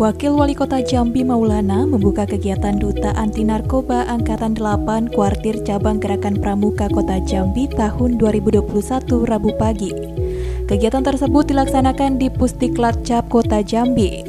Wakil Wali Kota Jambi Maulana membuka kegiatan Duta Anti Narkoba Angkatan 8 Kuartir Cabang Gerakan Pramuka Kota Jambi tahun 2021 Rabu pagi. Kegiatan tersebut dilaksanakan di Pusdiklat Cap Kota Jambi.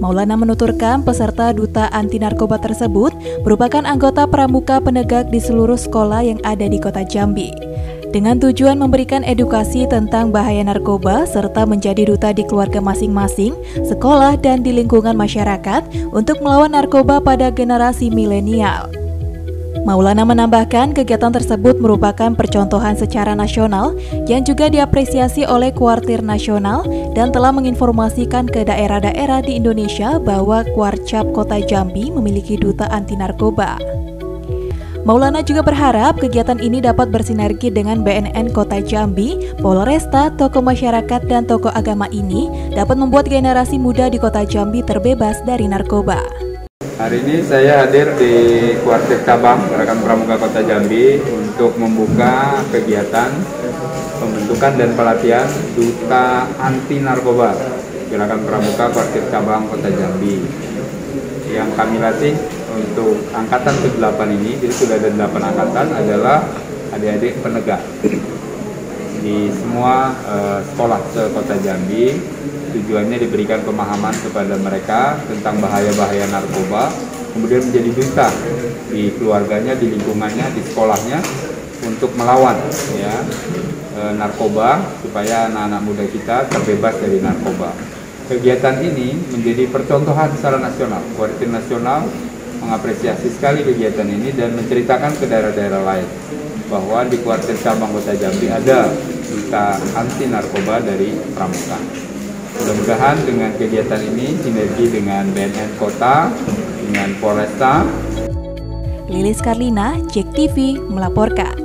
Maulana menuturkan peserta Duta Anti Narkoba tersebut merupakan anggota pramuka penegak di seluruh sekolah yang ada di Kota Jambi dengan tujuan memberikan edukasi tentang bahaya narkoba serta menjadi duta di keluarga masing-masing, sekolah, dan di lingkungan masyarakat untuk melawan narkoba pada generasi milenial. Maulana menambahkan kegiatan tersebut merupakan percontohan secara nasional yang juga diapresiasi oleh Kuartir Nasional dan telah menginformasikan ke daerah-daerah di Indonesia bahwa Kuarcap Kota Jambi memiliki duta anti narkoba. Maulana juga berharap kegiatan ini dapat bersinergi dengan BNN Kota Jambi, Polresta, toko masyarakat, dan toko agama ini dapat membuat generasi muda di Kota Jambi terbebas dari narkoba. Hari ini saya hadir di kuartir cabang Gerakan Pramuka Kota Jambi untuk membuka kegiatan pembentukan dan pelatihan Duta Anti Narkoba Gerakan Pramuka Kuartir Cabang Kota Jambi. Yang kami latih untuk angkatan ke-8 ini, jadi sudah ada 8 angkatan adalah adik-adik penegak di semua uh, sekolah se-kota Jambi. Tujuannya diberikan pemahaman kepada mereka tentang bahaya-bahaya narkoba, kemudian menjadi duta di keluarganya, di lingkungannya, di sekolahnya untuk melawan ya e, narkoba supaya anak-anak muda kita terbebas dari narkoba. Kegiatan ini menjadi percontohan secara nasional, kualitas nasional mengapresiasi sekali kegiatan ini dan menceritakan ke daerah-daerah lain bahwa di kuartir cabang kota Jambi ada duta anti narkoba dari Pramuka. Mudah-mudahan dengan kegiatan ini sinergi dengan BNN Kota, dengan Polresta. Lilis Karlina, Jack TV melaporkan.